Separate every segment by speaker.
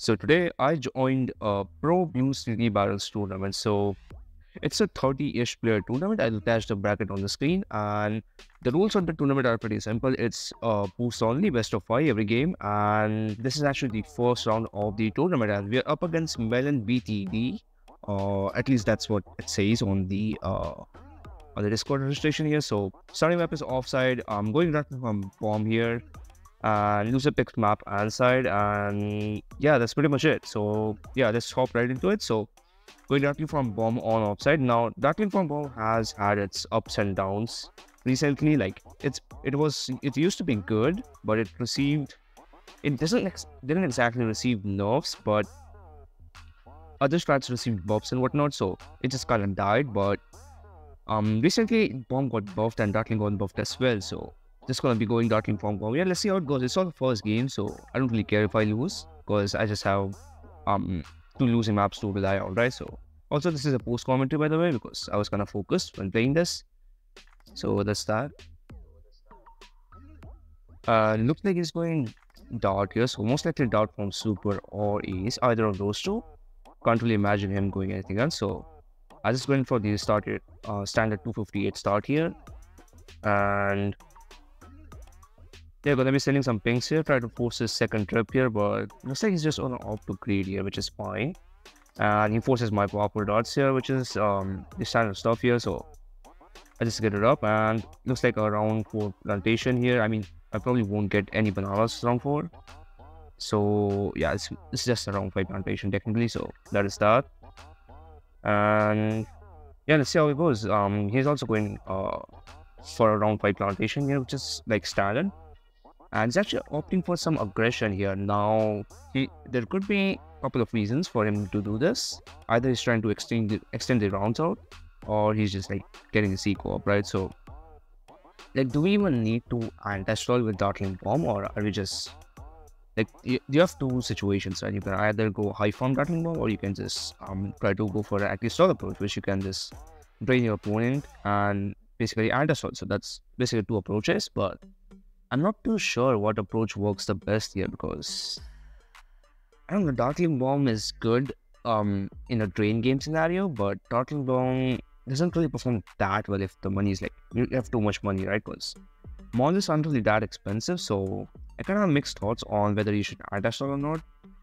Speaker 1: So today I joined a Pro Bloons TD Battles tournament. So it's a 30-ish player tournament. I'll attach the bracket on the screen. And the rules of the tournament are pretty simple. It's uh, boost only, best of five every game. And this is actually the first round of the tournament. And we're up against Melon BTD. Uh, at least that's what it says on the uh, on the Discord registration here. So starting map is offside. I'm going right from bomb here and loser picks map and side and yeah that's pretty much it. So yeah let's hop right into it. So going directly from bomb on offside. Now directly from bomb has had its ups and downs recently. Like it's it was it used to be good but it received it doesn't ex didn't exactly receive nerfs but other strats received buffs and whatnot. So it just kind of died but um recently bomb got buffed and dartling got buffed as well. So just gonna be going Dartling from Go. Yeah, let's see how it goes. It's all the first game, so I don't really care if I lose because I just have um two losing maps to rely on, right? So also this is a post commentary by the way because I was kind of focused when playing this. So that's that. Uh, looks like he's going dart here, so most likely dart from super or ace, either of those two. Can't really imagine him going anything else. So I just went for the started uh, standard 258 start here, and they're gonna be selling some pinks here, try to force his second trip here, but looks like he's just on opt to greed here, which is fine. And he forces my powerful dots here, which is um this kind of stuff here, so I just get it up and looks like a round four plantation here. I mean, I probably won't get any bananas round four. So yeah, it's, it's just a round five plantation technically, so that is that. And yeah, let's see how it goes. Um, he's also going uh for a round five plantation here, which is like standard and he's actually opting for some aggression here. Now, he, there could be a couple of reasons for him to do this. Either he's trying to extend the, extend the rounds out, or he's just like getting the C co-op, right? So, like, do we even need to anti-stall with Dartling Bomb, or are we just like you, you have two situations, right? You can either go high farm Dartling Bomb, or you can just um try to go for an active stall approach, which you can just drain your opponent and basically anti-stall. So that's basically two approaches, but I'm not too sure what approach works the best here because I don't know. Dartling Bomb is good um in a drain game scenario, but Dartling Bomb doesn't really perform that well if the money is like you have too much money, right? Because models aren't really that expensive, so I kind of have mixed thoughts on whether you should anti-stall or not.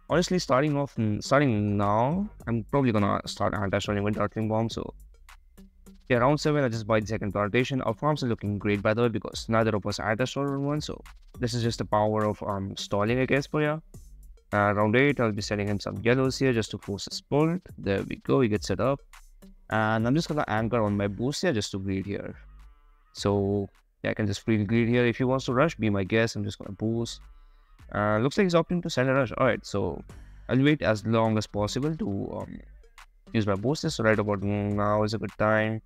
Speaker 1: Honestly, starting off, starting now, I'm probably gonna start anti-stalling with Dartling Bomb, so yeah, round 7, I just buy the second plantation. Our farms are looking great, by the way, because neither of us either stalled on one. So this is just the power of um stalling, I guess, for you. Uh, round 8, I'll be setting him some yellows here just to force a spurt. There we go, he gets set up. And I'm just to anchor on my boost here just to greed here. So yeah, I can just freely greed here. If he wants to rush, be my guest. I'm just to boost. Uh, looks like he's opting to send a rush. Alright, so I'll wait as long as possible to um, use my boosters. So right about now is a good time.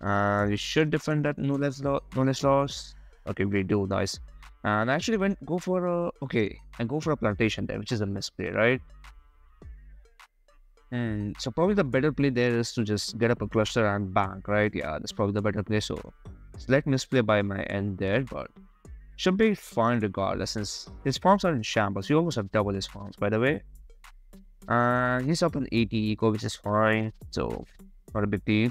Speaker 1: Uh, we should defend that no less lo no less loss. Okay, we do nice. And I actually went go for a okay and go for a plantation there, which is a misplay, right? And so probably the better play there is to just get up a cluster and bank, right? Yeah, that's probably the better play. So select misplay by my end there, but should be fine regardless since his farms are in shambles. You almost have double his farms, by the way. Uh, he's up on 80 eco, which is fine. So, not a big deal.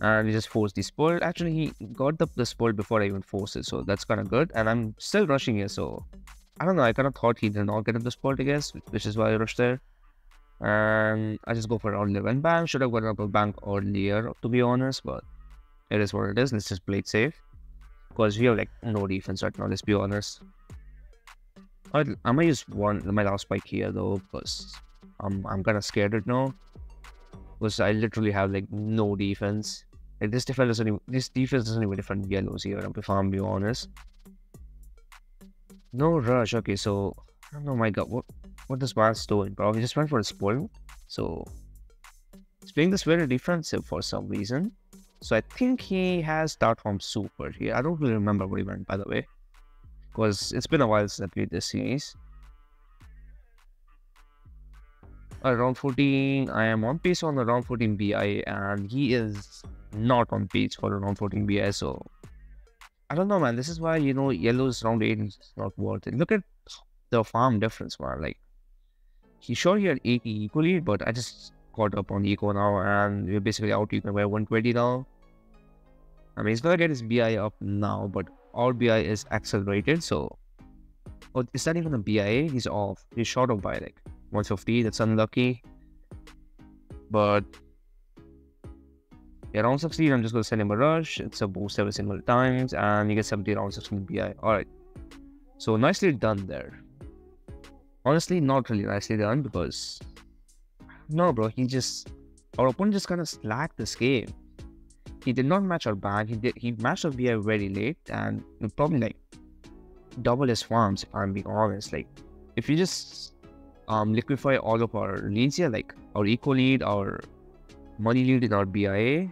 Speaker 1: And he just forced the spoil. Actually, he got the, the spoil before I even forced it. So, that's kind of good. And I'm still rushing here. So, I don't know. I kind of thought he did not get up the spoil, I guess, which is why I rushed there. And I just go for round 11 bank. Should have got up a bank earlier, to be honest. But it is what it is. Let's just play it safe. Because we have like no defense right now, let's be honest. I, I might use one my last spike here though, because I'm I'm kind of scared right now. Because I literally have like no defense. Like this defense doesn't even this defense doesn't even defend yellows here, if I'm being honest. No rush. Okay, so I don't know my god, what what this man's doing, bro? He just went for a spoil. So he's playing this very defensive for some reason. So I think he has start from super here. I don't really remember what he went by the way because it's been a while since I played this series. Uh, around 14, I am on pace on around 14 BI, and he is not on pace for around 14 BI. So I don't know, man. This is why you know yellow's round 8 is not worth it. Look at the farm difference, man. Like, he sure he had 80 equally, but I just caught up on eco now, and we're basically out equal by 120 now. I mean, he's gonna get his BI up now, but our BI is accelerated, so. Oh, is that even a BIA? He's off. He's short of by like 150. That's unlucky. But yeah, round 16, I'm just gonna send him a rush. It's a boost every single times, and you get 70 rounds of BI. Alright. So nicely done there. Honestly, not really nicely done because no bro, he just our opponent just kind of slacked this game. He did not match our bag. He did he matched our BI very late and probably like double his farms if I'm being honest. Like if you just um liquefy all of our leads here, like our eco lead, our money lead in our BIA,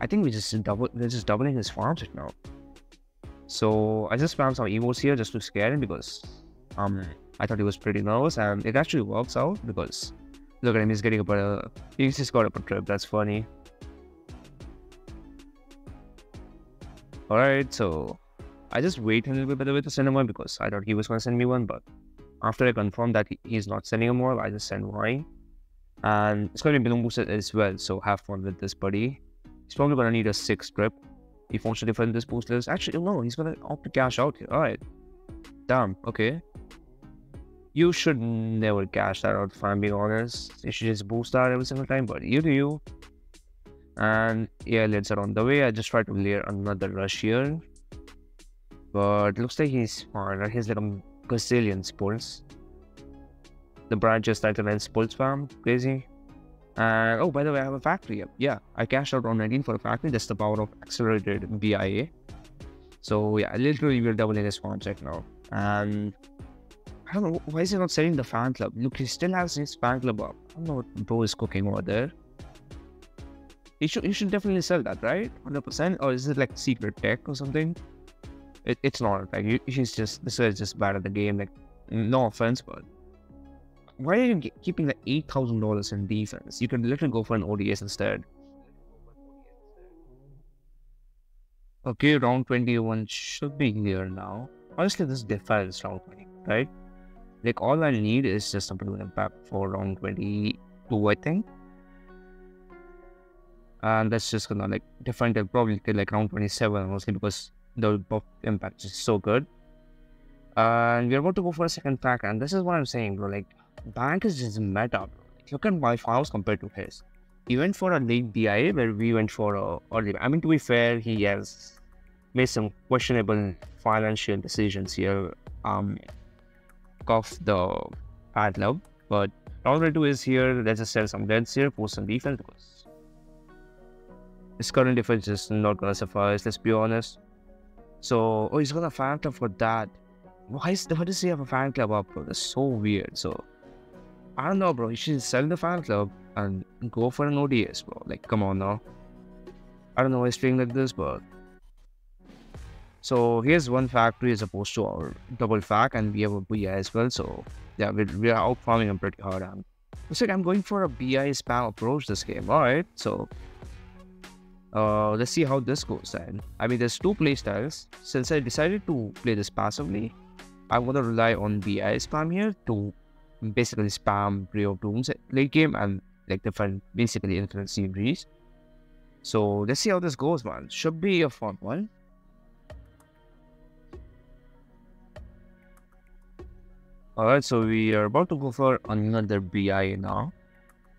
Speaker 1: I think we just double we're just doubling his farms right now. So I just found some emotes here just to scare him because um I thought he was pretty nervous and it actually works out because look at him, he's getting a a he's just got a trip, that's funny. Alright, so I just waited a little bit by the way to send him one because I thought he was gonna send me one, but after I confirmed that he, he's not sending him more, I just send Y. And it's gonna be balloon boosted as well, so have fun with this buddy. He's probably gonna need a six grip he wants to defend this boost list. Actually, no, he's gonna opt to cash out. Alright. Damn, okay. You should never cash that out if I'm being honest. You should just boost that every single time, but you do you. And yeah, let's are on the way. I just tried to layer another rush here. But looks like he's fine. He's like a gazillion spulls. The branch just like an spulls spam. Crazy. And oh, by the way, I have a factory. Yeah, I cashed out on 19 for a factory. That's the power of accelerated BIA. So yeah, literally we're doubling his farms right now. And I don't know why is he not selling the fan club? Look, he still has his fan club up. I don't know what bro is cooking over there. He should he should definitely sell that, right? 100%. Or is it like secret tech or something? It, it's not. Like he's just this is just bad at the game. Like no offense, but why are you keeping the eight thousand dollars in defense? You can literally go for an ODS instead. Okay, round twenty-one should be here now. Honestly, this defies round twenty, right? Like all I need is just something to impact for round twenty-two, I think. And that's just gonna like defend it probably till like round twenty-seven, mostly because the buff impact is so good. And we're about to go for a second pack, and this is what I'm saying, bro. Like Bank is just meta. Bro. Look at my files compared to his. He went for a late BIA where we went for a early. I mean, to be fair, he has made some questionable financial decisions here. Um, off the bad love, but all we do is here. Let's just sell some deads here, post some defense because his current defense is not gonna suffice. Let's be honest. So, oh, he's got a fan club for that. Why is why does he have a fan club up? Bro? That's so weird. So I don't know, bro. You should sell the fan club and go for an ODS, bro. Like, come on now. I don't know why he's playing like this, but. So here's one factory as opposed to our double fac, and we have a BI as well. So yeah, we're, we're out farming him pretty hard. And like I'm going for a BI spam approach this game. All right, so uh, let's see how this goes then. I mean, there's two playstyles. Since I decided to play this passively, I'm gonna rely on BI spam here to basically spam Brio Dooms late game and like different basically infinite series. So let's see how this goes, man. Should be a fun one. Alright, so we are about to go for another BI now.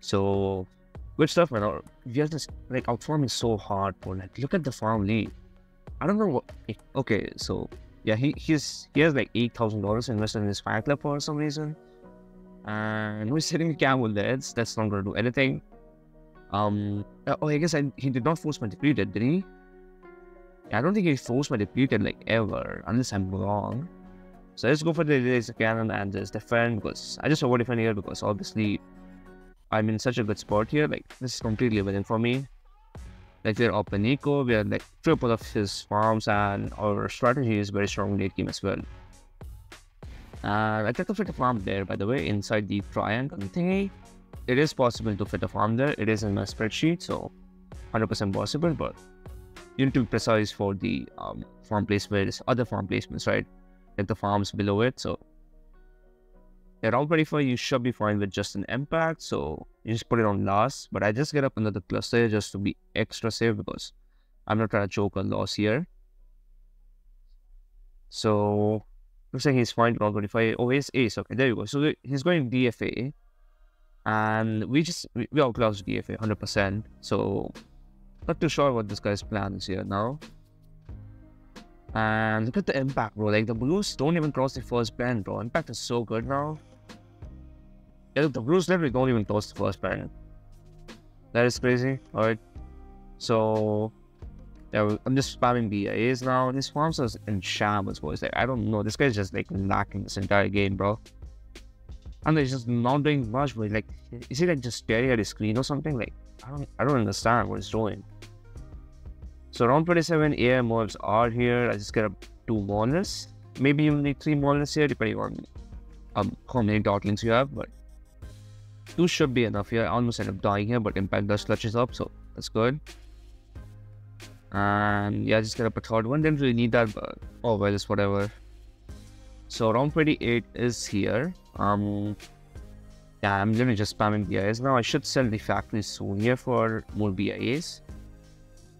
Speaker 1: So good stuff, man. We are just like outfarming so hard for like look at the farm lead. I don't know what okay, so yeah, he he's he has like eight thousand dollars invested in his fire club for some reason and we're sitting camel there. That's, not to do anything. Um. Uh, oh, I guess I, he did not force my depleted, did he? I don't think he forced my depleted like ever, unless I'm wrong. So let's go for the laser cannon and just defend because I just over defend here because obviously I'm in such a good spot here. Like this is completely within for me. Like we're up in eco, we are like triple of his farms, and our strategy is very strong late game as well. Uh, I to fit a farm there, by the way, inside the triangle thingy. It is possible to fit a farm there. It is in my spreadsheet, so 100% possible, but you need to be precise for the um, farm placements, other farm placements, right? Like the farms below it. So around 25, you should be fine with just an impact. So you just put it on last. But I just get up another cluster just to be extra safe because I'm not trying to choke a loss here. So looks like he's fine around 25. Oh, he's ace. Okay, there you go. So he's going DFA. And we just, we, we outclassed DFA 100%. So not too sure what this guy's plan is here now. And look at the impact, bro. Like, the Blues don't even cross the first band, bro. Impact is so good now. Yeah, look, the Blues literally don't even cross the first band. That is crazy. Alright. So, yeah, I'm just spamming BIAs now. This farms us in shambles, boys. Like, I don't know. This guy's just, like, lacking this entire game, bro. And he's just not doing much, but, like, is he, like, just staring at his screen or something? Like, I don't, I don't understand what he's doing. So around 27 AI mobs are here. I just get a two monoliths. Maybe you need three monoliths here depending on um, how many dartlings you have, but two should be enough here. I almost end up dying here, but impact does clutches up, so that's good. And yeah, just get up a third one. Didn't really need that, but oh well, it's whatever. So round 28 is here. Um, yeah, I'm literally just spamming BIAs now. I should sell the factory soon here for more BIAs.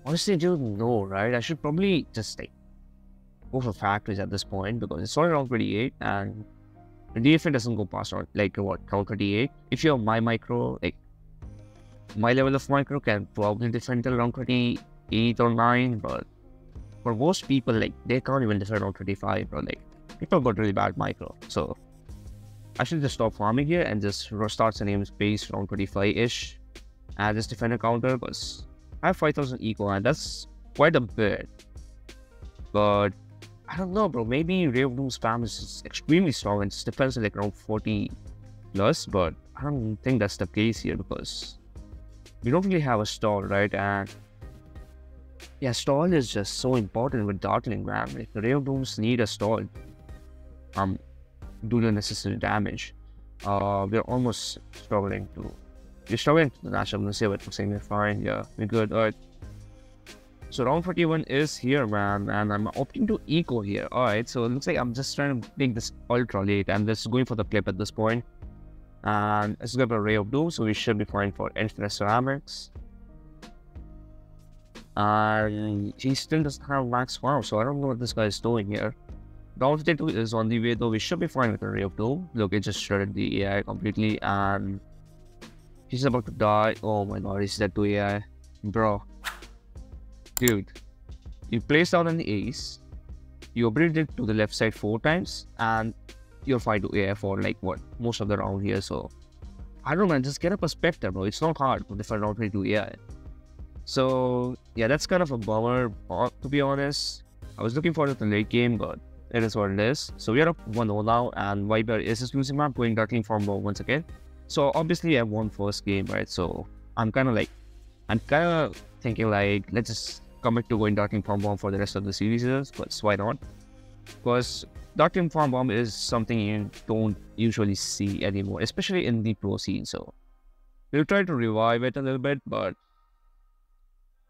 Speaker 1: Honestly, I don't know, right? I should probably just like go for factories at this point because it's only around 28 and the DFA doesn't go past like what around 38. If you have my micro, like my level of micro can probably defend till around 28 or 9, but for most people, like they can't even defend around 25, or like people got really bad micro. So I should just stop farming here and just restart start sending base around 25 ish and just defend a counter because I have 5000 eco and that's quite a bit. But I don't know, bro. Maybe of Doom spam is extremely strong and depends on like around 40 plus, but I don't think that's the case here because we don't really have a stall, right? And yeah, stall is just so important with Dartling, man. Like the of Dooms need a stall. Um, do the necessary damage. Uh, we're almost struggling to you're struggling to. I'm gonna say what I'm saying we're fine. Yeah, we're good. Alright. So round 41 is here, man, and I'm opting to eco here. Alright, so it looks like I'm just trying to make this ultra late. I'm just going for the clip at this point. And it's got a ray of doom, so we should be fine for infinite ceramics. And he still doesn't have max farm, so I don't know what this guy is doing here. Round 52 is on the way though, we should be fine with a ray of doom. Look, it just shredded the AI completely and He's about to die. Oh my god, is that to AI. Eh? Bro. Dude. You place down an ace. You operate it to the left side four times. And you're fine to AI for like what? Most of the round here. So I don't know, just get a perspective, bro. It's not hard to defend round 3 to AI. So yeah, that's kind of a bummer to be honest. I was looking forward to the late game, but it is what it is. So we are up 1-0 now, and Viper is just losing map, going Dartling Farm once again. So obviously I won first game, right? So I'm kind of like, I'm kind of thinking like, let's just commit to going Dartling Farm Bomb for the rest of the series, but why not? Because Dartling Farm Bomb is something you don't usually see anymore, especially in the pro scene. So we'll try to revive it a little bit, but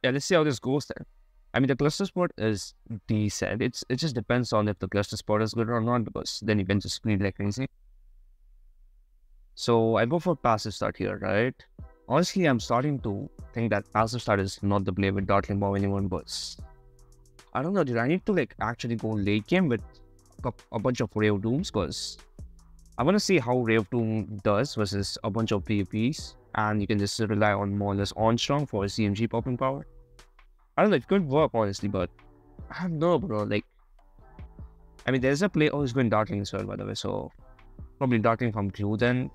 Speaker 1: yeah, let's see how this goes then. I mean, the cluster spot is decent. It's it just depends on if the cluster spot is good or not, because then you can just screen like crazy. So I go for passive start here, right? Honestly, I'm starting to think that passive start is not the play with Dartling Bomb anyone but I don't know, dude. I need to like actually go late game with a, bunch of Ray of Dooms because I want to see how Ray of Doom does versus a bunch of PvPs. And you can just rely on more or less Armstrong for CMG popping power. I don't know, it could work honestly, but I don't know, bro. Like, I mean, there's a play. Oh, going Dartling as well, by the way. So probably Dartling from Glue then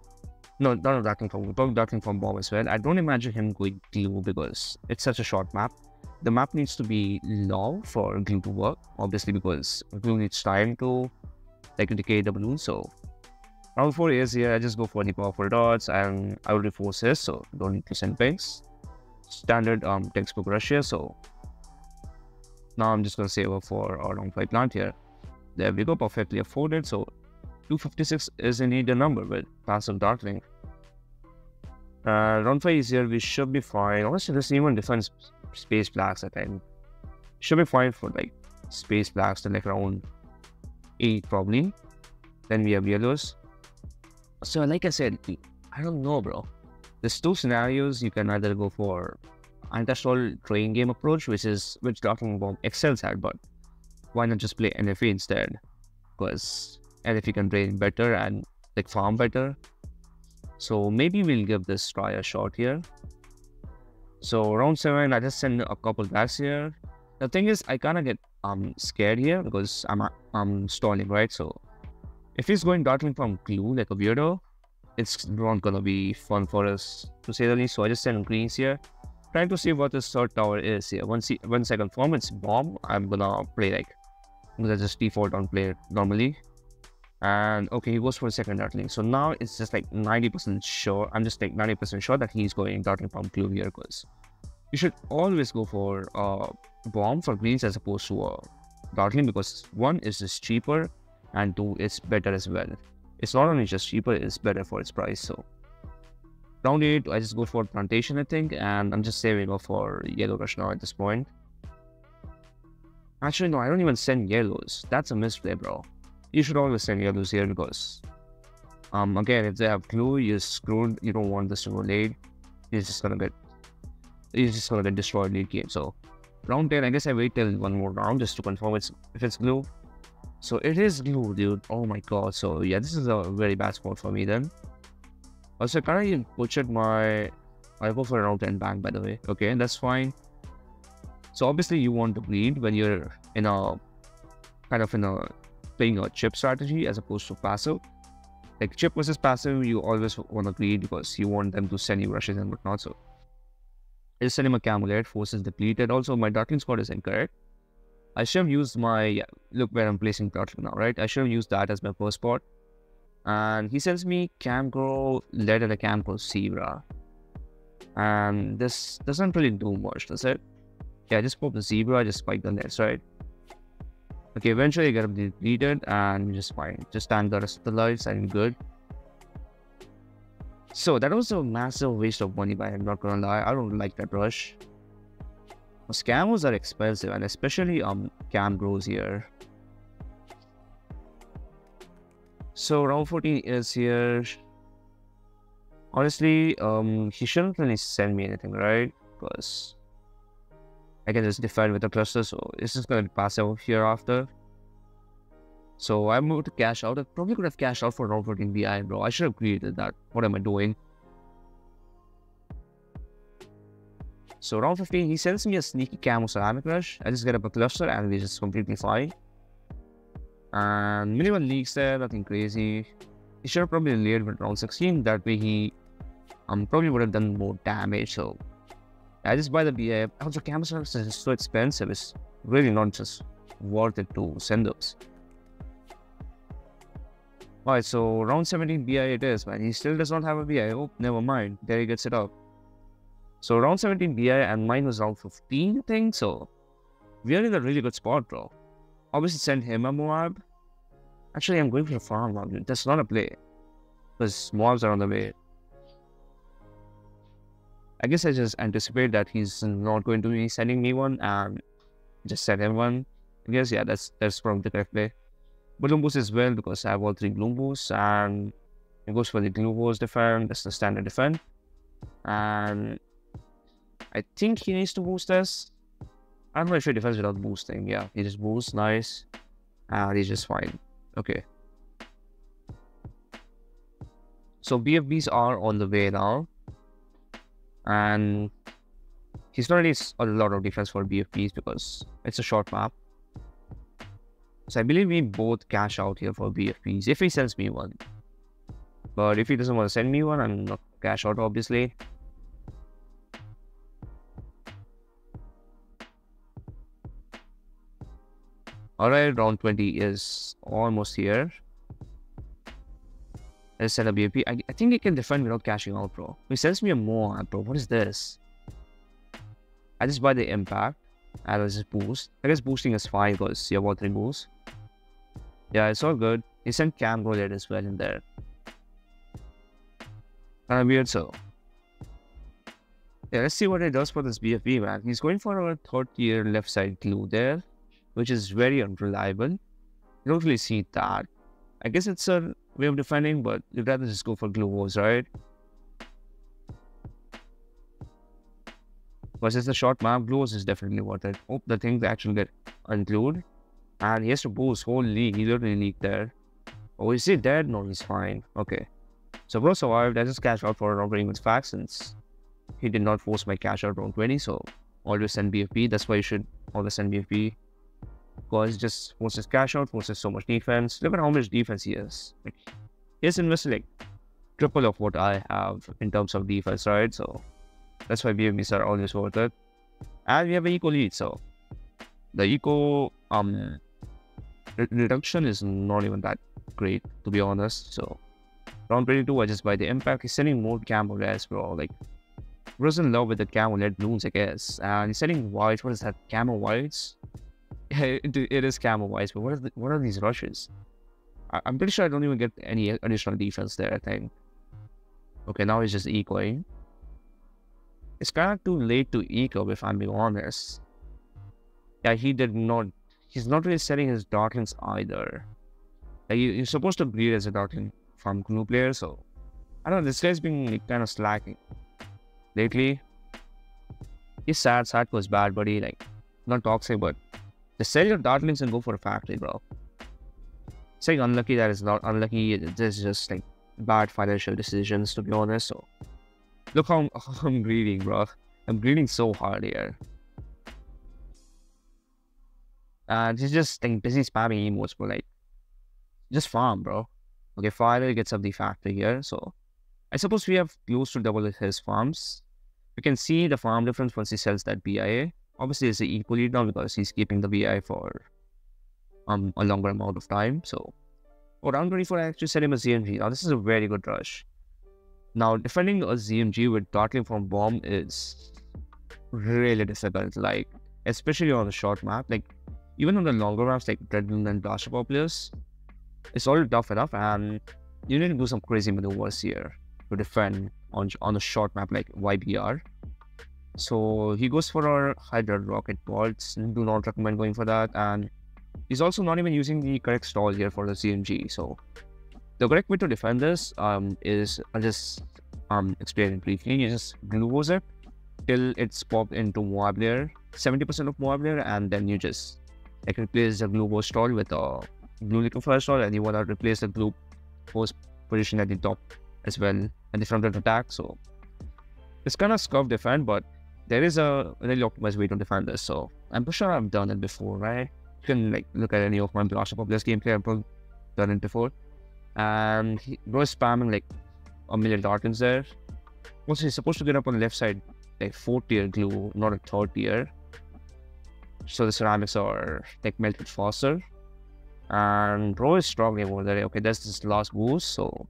Speaker 1: no, not Dartling from Probably Dartling from Bomb as well. I don't imagine him going glue because it's such a short map. The map needs to be long for glue to work, obviously because glue needs time to like decay the balloon. So round four is here. I just go for the powerful dots and I will reinforce this, so don't need to send pings. Standard um textbook rush here. So now I'm just gonna save up for our round five plant here. There we go, perfectly afforded. So 256 is indeed a number with passive Dartling. Uh, round 5 is here, we should be fine. Honestly, this even defense space blacks, I think. Should be fine for like space blacks to like round 8 probably. Then we have yellows. So, like I said, I don't know, bro. There's two scenarios you can either go for anti-stall train game approach, which is which Dartling Bomb excels at, but why not just play NFE instead? Because NFE can drain better and like farm better. So maybe we'll give this try a shot here. So round seven, I just send a couple guys here. The thing is, I kind of get um scared here because I'm I'm stalling, right? So if he's going Dartling from glue like a weirdo, it's not gonna be fun for us to say the least. So I just send greens here, trying to see what this third tower is here. Once he, once I confirm it's bomb, I'm gonna play like gonna just default on play normally. And okay, he goes for a second Dartling. So now it's just like 90% sure. I'm just like 90% sure that he's going Dartling from glue here because you should always go for a bomb for greens as opposed to a Dartling because one is just cheaper and two it's better as well it's not only just cheaper it's better for its price so round 8 i just go for plantation i think and i'm just saving up for yellow rush now at this point actually no i don't even send yellows that's a misplay bro you should always send yellows here because um again if they have glue you're screwed you don't want this to go late you're just gonna get you're just gonna get destroyed late game so round 10 i guess i wait till one more round just to confirm it's if it's glue so it is glue, dude. Oh my god. So yeah, this is a very bad spot for me then. Also, currently butchered my... I go for around 10 bank, by the way. Okay, that's fine. So obviously you want to bleed when you're in a... Kind of in a... Playing a chip strategy as opposed to passive. Like chip versus passive, you always want to bleed because you want them to send you rushes and whatnot. So I just send him a Camelot, forces depleted. Also, my Dartling squad is incorrect. I should have used my, look where I'm placing production now, right? I should have used that as my first spot. And he sends me Camgrow Lead and a Camgrow Zebra. And this doesn't really do much, does it? Yeah, I just pop the Zebra, I just spike the nets, right? Okay, eventually you get them deleted and just fine. Just stand the rest of the lives and good. So that was a massive waste of money, but I'm not gonna lie. I don't like that rush. Scamos are expensive and especially um Camgrows here. So round 14 is here. Honestly, um he shouldn't really send me anything, right? Because I can just defend with the cluster, so it's just gonna pass out here after. So I'm going to cash out. I probably could have cashed out for round 14 BI, bro. I should have created that. What am I doing? So round 15, he sends me a sneaky camo ceramic rush. I just get up a cluster and we just completely fine. And minimal leaks there, nothing crazy. He should have probably layered with round 16. That way he um probably would have done more damage. So I just buy the BA. Also, oh, camo ceramics is so expensive. It's really not just worth it to send those. Alright, so round 17 BI it is, man. He still does not have a BI. Oh, never mind. There he gets it up. So round 17 BI and mine was round 15 I think. So we're in a really good spot, bro. Obviously send him a Moab. Actually, I'm going for a farm. That's not a play. Because Moabs are on the way. I guess I just anticipate that he's not going to be sending me one and just send him one. I guess yeah, that's that's from the correct play. Bloom boost as well because I have all three boosts and it goes for the boost defend, that's the standard defend. And I think he needs to boost this. I'm not sure defense without boosting. Yeah, he just boosts. Nice. And he's just fine. Okay. So BFBs are on the way now. And he's not really a lot of defense for BFBs because it's a short map. So I believe we both cash out here for BFBs if he sends me one. But if he doesn't want to send me one, I'm not cash out obviously. Alright, round 20 is almost here. Let's set BFB. I, I think it can defend without cashing out, bro. He sends me a more, bro. What is this? I just buy the impact. I just boost. I guess boosting is fine because have all three boosts. Yeah, it's all good. He sent Cam Roulette as well in there. Kind of weird, so. Yeah, let's see what he does for this BFB, man. He's going for a third tier left side glue there which is very unreliable. You don't really see that. I guess it's a way of defending, but you'd rather just go for walls, right? Versus the short map, walls is definitely worth it. Hope the things actually get unglued. And he has to boost holy, he literally leaked there. Oh, is he dead? No, he's fine. Okay. So bro survived. I just cashed out for around with facts since he did not force my cash out around 20. So always send BFB. That's why you should always send BFB. Because just forces cash out, forces so much defense. Look at how much defense he has. Like, he's invested like triple of what I have in terms of defense, right? So that's why BFBs are always worth it. And we have an eco lead, so the eco um reduction is not even that great to be honest. So round 22, I just buy the impact. He's sending more camo as bro. Like was in love with the camo red balloons, I guess. And he's selling white. What is that? Camo whites? It, is camo wise, but what are the, what are these rushes? I, am pretty sure I don't even get any additional defense there, I think. Okay, now he's just ecoing. It's kind of too late to eco, if I'm being honest. Yeah, he did not. He's not really setting his Dartlings either. Like, you, you're supposed to breed as a Dartling from GNU player, so I don't know. This guy's been like, kind of slacking lately. He's sad. Sad was bad, buddy. Like, not toxic, but just sell your Dartlings and go for a factory, bro. Saying unlucky that is not unlucky. This is just like bad financial decisions, to be honest. So, look how, I'm greeting, bro. I'm greeting so hard here. Uh, and he's just like busy spamming emotes, but like, just farm, bro. Okay, finally gets up the factory here. So, I suppose we have close to double his farms. We can see the farm difference once he sells that BIA. Obviously, it's equally now because he's keeping the VI for um a longer amount of time. So, oh, round 24, I actually set him a ZMG. Now, this is a very good rush. Now, defending a ZMG with Dartling from Bomb is really difficult. Like, especially on the short map. Like, even on the longer maps like Dreadnought and Blastapopoulos, it's all tough enough and you need to do some crazy maneuvers here to defend on on a short map like YBR. So he goes for our Hydra rocket bolts. Do not recommend going for that. And he's also not even using the correct stall here for the CMG. So the correct way to defend this um, is I'll just um, explain it briefly. You just glue it till it's popped into Moab layer, 70% of Moab layer, and then you just like replace the glue stall with a glue liquefier stall, and you want to replace the glue post position at the top as well at the front of the attack. So it's kind of scuff defend, but there is a really optimized way to defend this. So I'm pretty sure I've done it before, right? You can like look at any of my of this gameplay. I've done it before. And he was spamming like a million Dartlings there. Also, he's supposed to get up on the left side, like fourth tier glue, not a third tier. So the ceramics are like melted faster. And bro is struggling over there. Okay, that's his last boost, so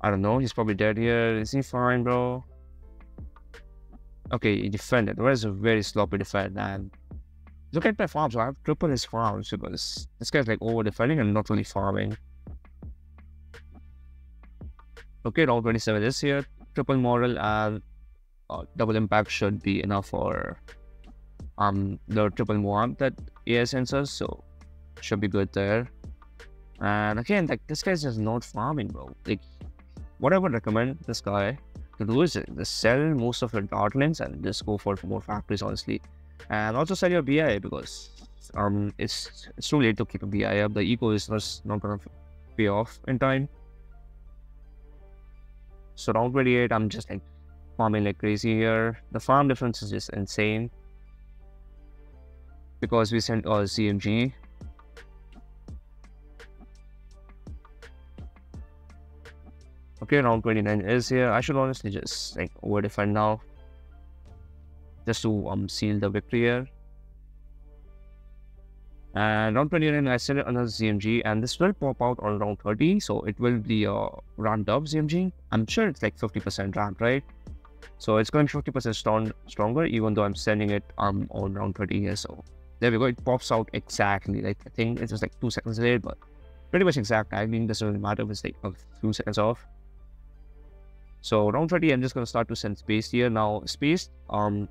Speaker 1: I don't know. He's probably dead here. Is he fine, bro? Okay, he defended. Was a very sloppy defend. And look at my farms. I have triple his farms because this guy's like over defending and not really farming. Okay, round 27 is here. Triple moral and uh, double impact should be enough for um the triple Moab that AI sends us. So should be good there. And again, like this guy's just not farming, bro. Like what I would recommend this guy to do is sell most of your dartlings and just go for more factories, honestly. And also sell your BI because um it's it's too late to keep a BI up. The eco is just not gonna pay off in time. So round 28, I'm just like farming like crazy here. The farm difference is just insane. Because we sent all CMG Okay, round 29 is here. I should honestly just like over defend now. Just to um seal the victory here. And round 29, I set another ZMG, and this will pop out on round 30, so it will be a ramped up ZMG. I'm sure it's like 50% ramped, right? So it's going to be 50% strong, stronger, even though I'm sending it um on round 30 here. So there we go. It pops out exactly. Like I think it was like two seconds late, but pretty much exact. I mean, doesn't really matter if it's like a few seconds off. So round 30, I'm just going to start to send space here. Now, space um,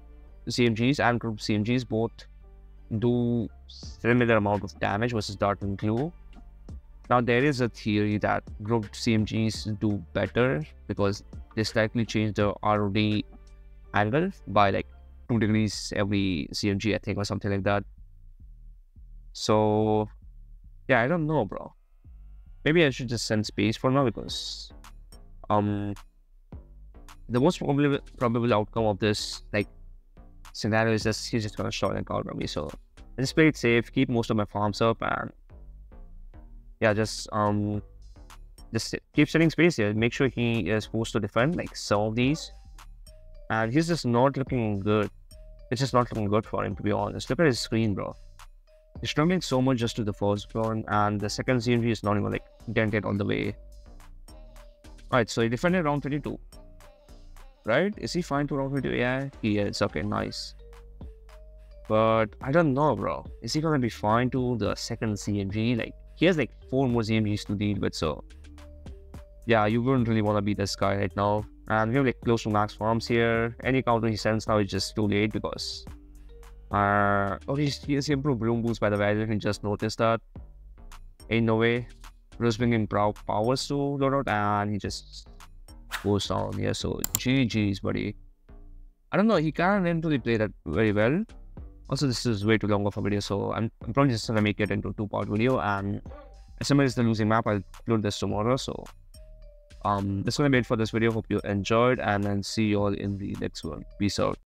Speaker 1: CMGs and group CMGs both do similar amount of damage versus Dart and Glue. Now there is a theory that grouped CMGs do better because they slightly change the ROD angle by like two degrees every CMG, I think, or something like that. So yeah, I don't know, bro. Maybe I should just send space for now because um the most probable probable outcome of this like scenario is just he's just gonna short and counter me. So I just play it safe, keep most of my farms up and yeah, just um just keep setting space here. Make sure he is forced to defend like some of these. And he's just not looking good. It's just not looking good for him to be honest. Look at his screen, bro. He's struggling so much just to the first one, and the second CMG is not even like dented all the way. Alright, so he defended round 22. Right? Is he fine to round 22? Yeah, he is. Okay, nice. But I don't know, bro. Is he gonna be fine to the second CMG? Like, he has like four more CMGs to deal with, so yeah, you wouldn't really want to be this guy right now. And we have like close to max farms here. Any counter he sends now is just too late because uh, oh, he's, he has improved bloom boost by the way. I didn't just notice that. Ain't no way. Just bringing pow powers to loadout and he just goes down. Yeah, so GG's, buddy. I don't know, he can't really play that very well. Also, this is way too long of a video, so I'm, I'm probably just gonna make it into two-part video. And SMA is the losing map. I'll upload this tomorrow. So, um, that's gonna be it for this video. Hope you enjoyed, and then see you all in the next one. Peace out.